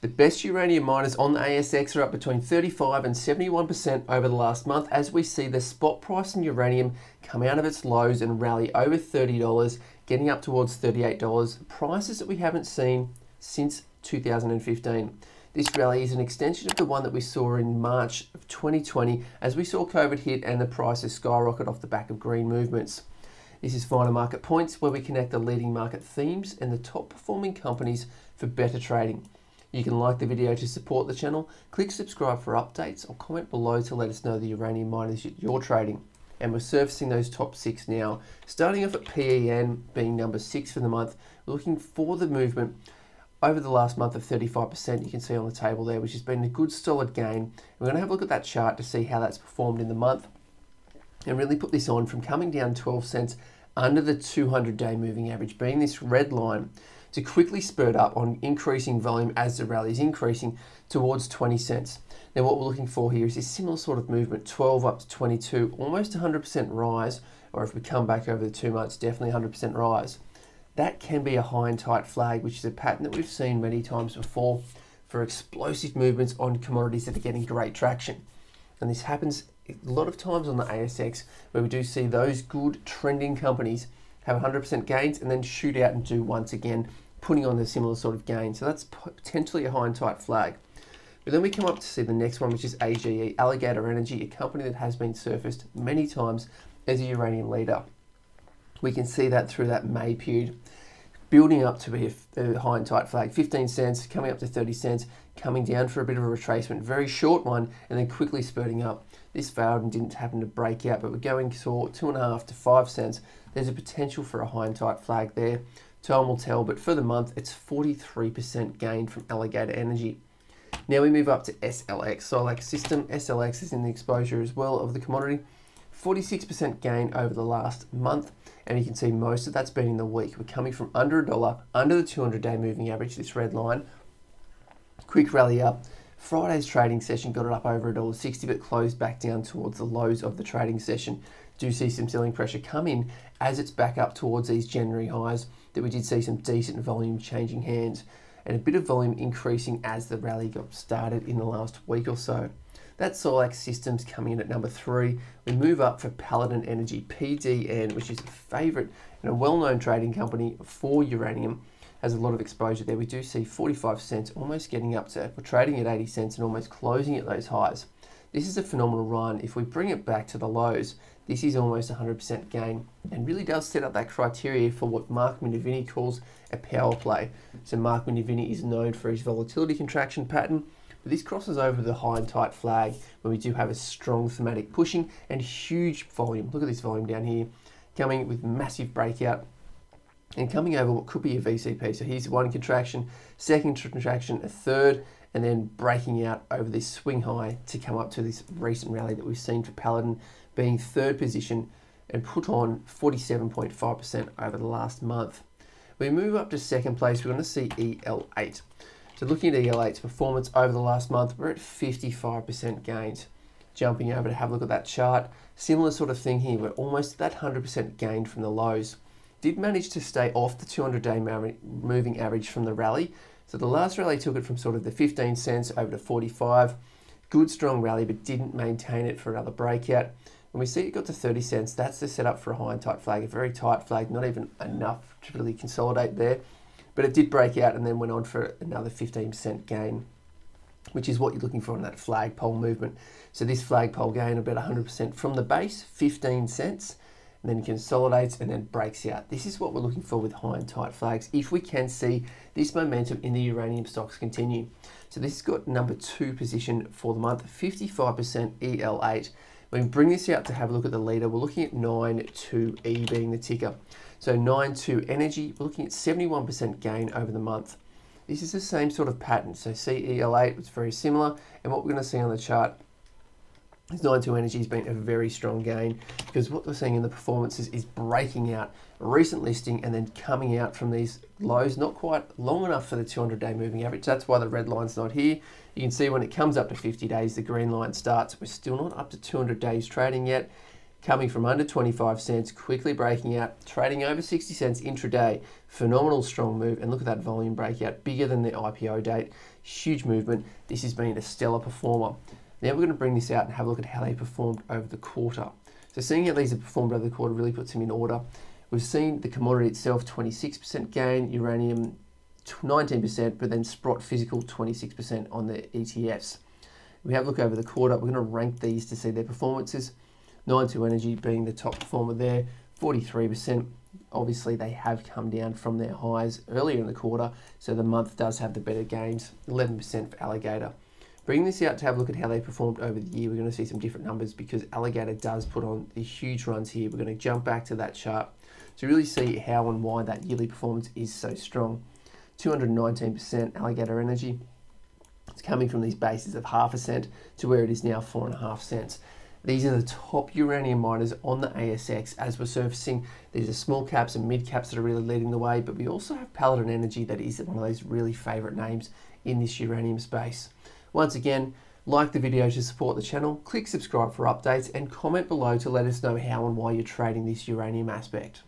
The best uranium miners on the ASX are up between 35 and 71% over the last month as we see the spot price in uranium come out of its lows and rally over $30, getting up towards $38, prices that we haven't seen since 2015. This rally is an extension of the one that we saw in March of 2020 as we saw COVID hit and the prices skyrocket off the back of green movements. This is Finer Market Points where we connect the leading market themes and the top performing companies for better trading. You can like the video to support the channel, click subscribe for updates, or comment below to let us know the uranium miners you're trading. And we're surfacing those top six now. Starting off at PEN being number six for the month, looking for the movement over the last month of 35%, you can see on the table there, which has been a good solid gain. We're going to have a look at that chart to see how that's performed in the month and really put this on from coming down 12 cents under the 200 day moving average, being this red line to quickly spurt up on increasing volume as the rally is increasing towards 20 cents. Now what we're looking for here is this similar sort of movement, 12 up to 22, almost 100% rise, or if we come back over the two months, definitely 100% rise. That can be a high and tight flag, which is a pattern that we've seen many times before for explosive movements on commodities that are getting great traction. And this happens a lot of times on the ASX where we do see those good trending companies have 100% gains and then shoot out and do once again, putting on a similar sort of gain. So that's potentially a high and tight flag. But then we come up to see the next one, which is AGE, Alligator Energy, a company that has been surfaced many times as a uranium leader. We can see that through that May period, building up to be a, high and tight flag, 15 cents, coming up to 30 cents, coming down for a bit of a retracement, very short one, and then quickly spurting up. This failed and didn't happen to break out, but we're going to two and a half to five cents there's a potential for a high and tight flag there. Time will tell, but for the month, it's 43% gain from Alligator Energy. Now we move up to SLX, Silex System. SLX is in the exposure as well of the commodity. 46% gain over the last month, and you can see most of that's been in the week. We're coming from under a dollar, under the 200 day moving average, this red line. Quick rally up. Friday's trading session got it up over $1.60 but closed back down towards the lows of the trading session do see some selling pressure come in as it's back up towards these January highs that we did see some decent volume changing hands and a bit of volume increasing as the rally got started in the last week or so. That's Silex Systems coming in at number three. We move up for Paladin Energy, PDN, which is a favourite and a well-known trading company for uranium. Has a lot of exposure there. We do see 45 cents almost getting up to, we're trading at 80 cents and almost closing at those highs. This is a phenomenal run. If we bring it back to the lows, this is almost 100% gain and really does set up that criteria for what Mark Minervini calls a power play. So Mark Minervini is known for his volatility contraction pattern, but this crosses over the high and tight flag where we do have a strong thematic pushing and huge volume. Look at this volume down here, coming with massive breakout and coming over what could be a VCP. So here's one contraction, second contraction, a third, and then breaking out over this swing high to come up to this recent rally that we've seen for Paladin being third position and put on 47.5% over the last month. We move up to second place, we're going to see EL8. So looking at EL8's performance over the last month, we're at 55% gains. Jumping over to have a look at that chart, similar sort of thing here, we're almost at that 100% gain from the lows. Did manage to stay off the 200 day moving average from the rally. So the last rally took it from sort of the 15 cents over to 45. Good strong rally, but didn't maintain it for another breakout. When we see it got to 30 cents, that's the setup for a high and tight flag, a very tight flag, not even enough to really consolidate there. But it did break out and then went on for another 15% gain, which is what you're looking for in that flagpole movement. So this flagpole gain about 100% from the base, 15 cents, and then consolidates and then breaks out. This is what we're looking for with high and tight flags. If we can see this momentum in the uranium stocks continue. So this has got number two position for the month, 55% EL8. We bring this out to have a look at the leader, we're looking at 92E being the ticker. So 92 Energy, we're looking at 71% gain over the month. This is the same sort of pattern. So CEL8 was very similar. And what we're going to see on the chart is 92 Energy has been a very strong gain because what we're seeing in the performances is breaking out recent listing and then coming out from these lows, not quite long enough for the 200 day moving average. That's why the red line's not here. You can see when it comes up to 50 days, the green line starts. We're still not up to 200 days trading yet. coming from under 25 cents, quickly breaking out, trading over 60 cents intraday. Phenomenal strong move, and look at that volume breakout, bigger than the IPO date. Huge movement. This has been a stellar performer. Now we're going to bring this out and have a look at how they performed over the quarter. So seeing how these have performed over the quarter really puts them in order. We've seen the commodity itself 26% gain, uranium 19%, but then Sprott Physical 26% on the ETFs. We have a look over the quarter. We're going to rank these to see their performances. 92 Energy being the top performer there, 43%. Obviously, they have come down from their highs earlier in the quarter, so the month does have the better gains. 11% for Alligator. Bringing this out to have a look at how they performed over the year, we're going to see some different numbers because Alligator does put on the huge runs here. We're going to jump back to that chart to really see how and why that yearly performance is so strong. 219% Alligator Energy. It's coming from these bases of half a cent to where it is now four and a half cents. These are the top uranium miners on the ASX as we're surfacing. These are small caps and mid caps that are really leading the way, but we also have Paladin Energy that is one of those really favourite names in this uranium space. Once again, like the video to support the channel, click subscribe for updates, and comment below to let us know how and why you're trading this uranium aspect.